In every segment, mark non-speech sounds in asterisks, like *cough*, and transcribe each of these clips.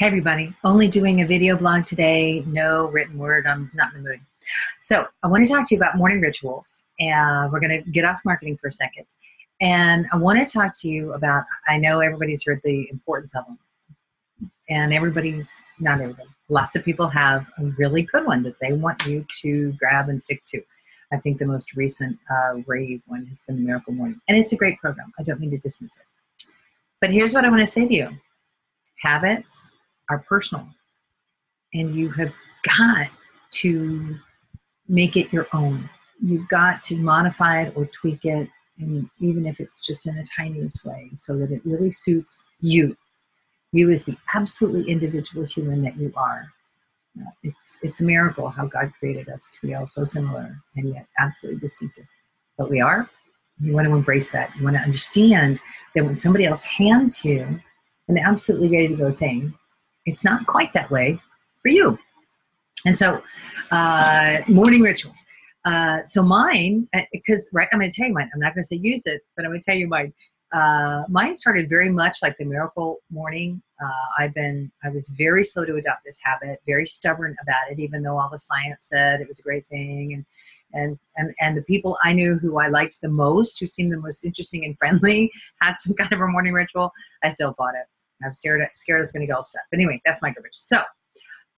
Hey everybody, only doing a video blog today, no written word, I'm not in the mood. So I want to talk to you about morning rituals and we're going to get off marketing for a second. And I want to talk to you about, I know everybody's heard the importance of them and everybody's, not everybody, lots of people have a really good one that they want you to grab and stick to. I think the most recent uh, rave one has been the Miracle Morning. And it's a great program. I don't mean to dismiss it. But here's what I want to say to you. Habits are personal. And you have got to make it your own. You've got to modify it or tweak it and even if it's just in the tiniest way so that it really suits you. You as the absolutely individual human that you are. Uh, it's it's a miracle how god created us to be all so similar and yet absolutely distinctive. But we are. You want to embrace that. You want to understand that when somebody else hands you an absolutely ready to go thing it's not quite that way for you. And so, uh, morning rituals. Uh, so mine, because uh, right, I'm going to tell you mine. I'm not going to say use it, but I'm going to tell you mine. Uh, mine started very much like the miracle morning. Uh, I've been, I was very slow to adopt this habit, very stubborn about it, even though all the science said it was a great thing. And, and, and, and the people I knew who I liked the most, who seemed the most interesting and friendly, *laughs* had some kind of a morning ritual. I still fought it. I'm scared, scared it's going to go stuff. But anyway, that's my garbage. So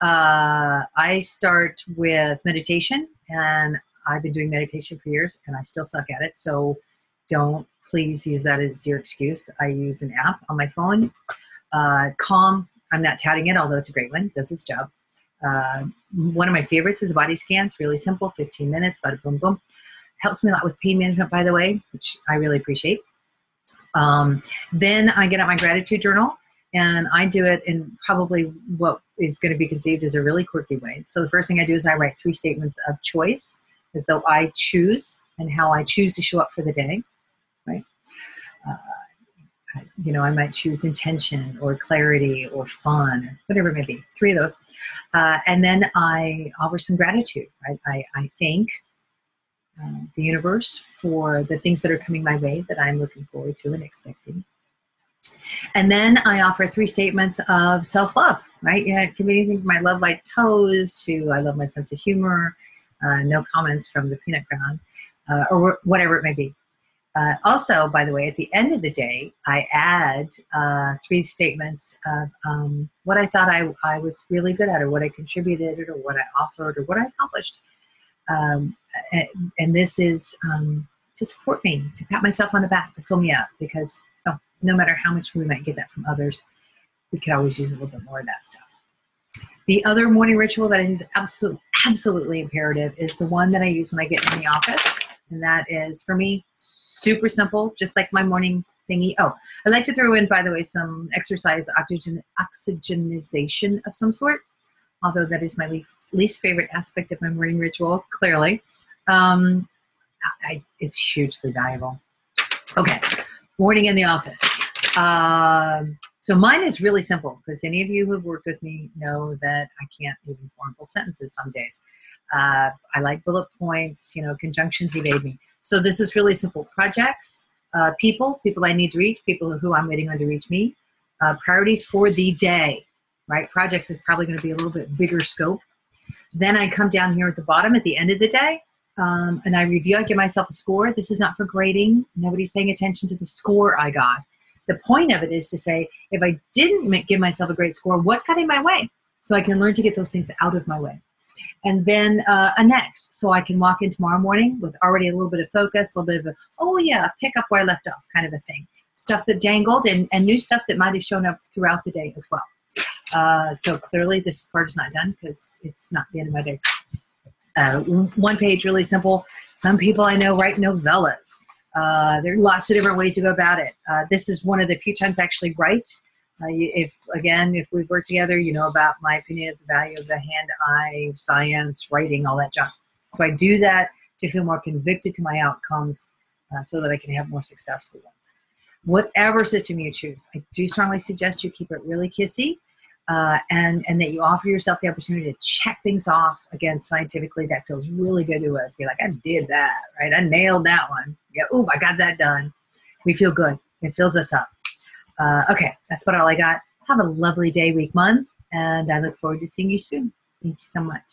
uh, I start with meditation, and I've been doing meditation for years, and I still suck at it. So don't please use that as your excuse. I use an app on my phone. Uh, Calm, I'm not touting it, although it's a great one, does its job. Uh, one of my favorites is a body scan. It's really simple, 15 minutes, bada boom boom. Helps me a lot with pain management, by the way, which I really appreciate. Um, then I get out my gratitude journal and I do it in probably what is going to be conceived as a really quirky way. So the first thing I do is I write three statements of choice, as though I choose and how I choose to show up for the day, right? Uh, you know, I might choose intention or clarity or fun, whatever it may be. Three of those, uh, and then I offer some gratitude. Right? I, I thank uh, the universe for the things that are coming my way that I'm looking forward to and expecting. And then I offer three statements of self love, right? Yeah, it can be anything from I love my toes to I love my sense of humor, uh, no comments from the peanut ground, uh, or whatever it may be. Uh, also, by the way, at the end of the day, I add uh, three statements of um, what I thought I, I was really good at, or what I contributed, or what I offered, or what I accomplished. Um, and, and, this is um, to support me, to pat myself on the back, to fill me up, because no matter how much we might get that from others, we could always use a little bit more of that stuff. The other morning ritual that is absolutely, absolutely imperative is the one that I use when I get in the office. And that is, for me, super simple, just like my morning thingy. Oh, I like to throw in, by the way, some exercise oxygen, oxygenization of some sort, although that is my least, least favorite aspect of my morning ritual, clearly. Um, I, it's hugely valuable. Okay, morning in the office. Um, so mine is really simple because any of you who have worked with me know that I can't even form full sentences some days. Uh, I like bullet points, you know, conjunctions evade me. So this is really simple. Projects, uh, people, people I need to reach, people who I'm waiting on to reach me, uh, priorities for the day, right? Projects is probably going to be a little bit bigger scope. Then I come down here at the bottom at the end of the day um, and I review, I give myself a score. This is not for grading. Nobody's paying attention to the score I got. The point of it is to say, if I didn't make, give myself a great score, what got in my way? So I can learn to get those things out of my way. And then uh, a next, so I can walk in tomorrow morning with already a little bit of focus, a little bit of a, oh yeah, pick up where I left off kind of a thing. Stuff that dangled and, and new stuff that might have shown up throughout the day as well. Uh, so clearly this part is not done because it's not the end of my day. Uh, one page, really simple. Some people I know write novellas. Uh, there are lots of different ways to go about it. Uh, this is one of the few times I actually write. Uh, if again, if we've worked together, you know about my opinion of the value of the hand-eye science, writing, all that junk. So I do that to feel more convicted to my outcomes, uh, so that I can have more successful ones. Whatever system you choose, I do strongly suggest you keep it really kissy uh, and and that you offer yourself the opportunity to check things off again scientifically that feels really good to us be like i did that right i nailed that one yeah ooh i got that done we feel good it fills us up uh, okay that's about all i got Have a lovely day, week, month, and I look forward to seeing you soon. Thank you so much.